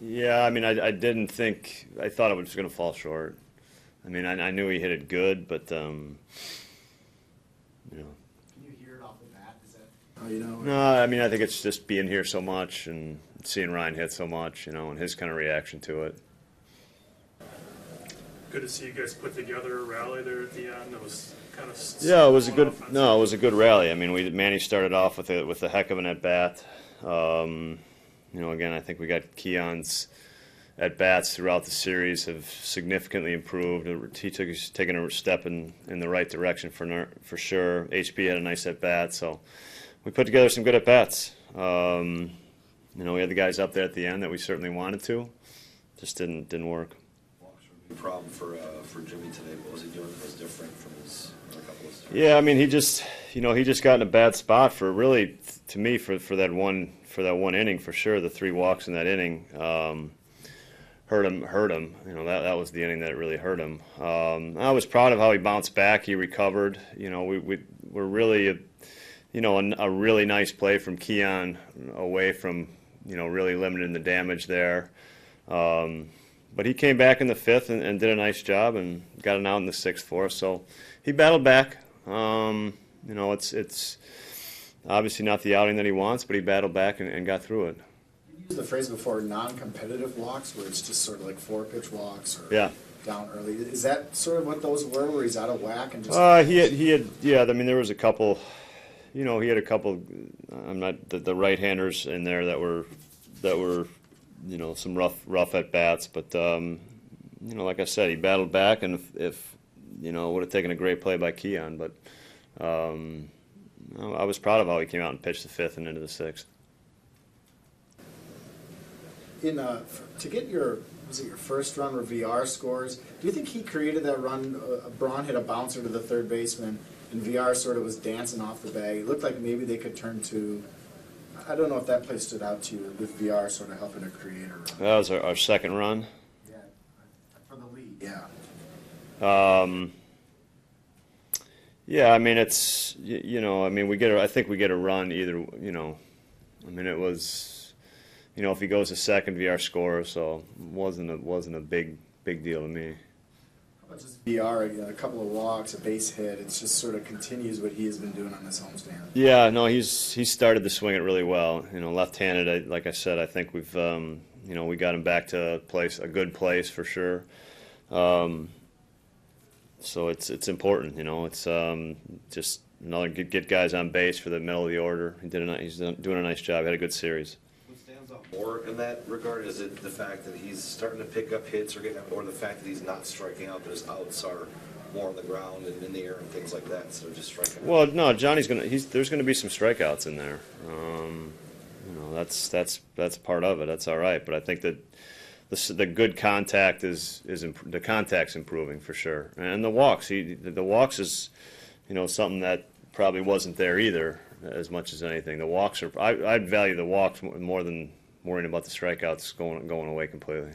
Yeah, I mean, I, I didn't think, I thought it was going to fall short. I mean, I, I knew he hit it good, but, um, you know. Can you hear it off the bat? Is that how you know? No, I mean, I think it's just being here so much and seeing Ryan hit so much, you know, and his kind of reaction to it. Good to see you guys put together a rally there at the end. It was kind of. Yeah, it was a good. offensive. No, it was a good rally. I mean, we Manny started off with a with a heck of an at bat. Um, you know, again, I think we got Keon's at bats throughout the series have significantly improved. He took he's taken a step in, in the right direction for for sure. HB had a nice at bat, so we put together some good at bats. Um, you know, we had the guys up there at the end that we certainly wanted to, just didn't didn't work. Walks were a big problem for, uh, for Jimmy today. What was he doing that was different from his other couple of starts? Yeah, I mean, he just, you know, he just got in a bad spot for really, to me, for, for that one for that one inning for sure. The three walks in that inning um, hurt him. Hurt him. You know, that that was the inning that really hurt him. Um, I was proud of how he bounced back. He recovered. You know, we we were really, a, you know, a, a really nice play from Keon away from, you know, really limiting the damage there. Um, but he came back in the fifth and, and did a nice job and got an out in the sixth for us. So he battled back. Um, you know, it's it's obviously not the outing that he wants, but he battled back and, and got through it. You used the phrase before, non-competitive walks, where it's just sort of like four pitch walks or Yeah. down early. Is that sort of what those were, where he's out of whack and just? Uh, he had he had yeah. I mean, there was a couple. You know, he had a couple. I'm not the, the right-handers in there that were that were, you know, some rough rough at bats. But um, you know, like I said, he battled back, and if, if you know, would have taken a great play by Keon. But um, I was proud of how he came out and pitched the fifth and into the sixth. in uh, to get your was it your first run or Villar scores? Do you think he created that run? Uh, Braun hit a bouncer to the third baseman, and Villar sort of was dancing off the bag. It looked like maybe they could turn to. I don't know if that play stood out to you with Villar sort of helping to create a run. That was our, our second run. Yeah, for the lead. Yeah. Um, yeah, I mean it's you, you know I mean we get a, I think we get a run either you know I mean it was you know if he goes to second Villar score so wasn't a wasn't a big big deal to me. How about just Villar? A couple of walks, a base hit. It just sort of continues what he has been doing on this homestand. Yeah, no, he's he started to swing it really well. You know, left-handed. I, like I said, I think we've um, you know we got him back to a place a good place for sure. Um, so it's it's important. You know, it's um, just another get, get guys on base for the middle of the order. He did a, ni- he's doing a nice job. He Had a good series. What stands out more in that regard? Is it the fact that he's starting to pick up hits or getting, or the fact that he's not striking out, but his outs are more on the ground and in the air and things like that, instead of just striking out? Well, no, Johnny's gonna. He's there's gonna be some strikeouts in there. Um, you know, that's that's that's part of it. That's all right. But I think that the the good contact is is imp- the contact's improving for sure, and the walks. He the, the walks is, you know, something that probably wasn't there either as much as anything. The walks are. I I'd value the walks more than worrying about the strikeouts going going away completely.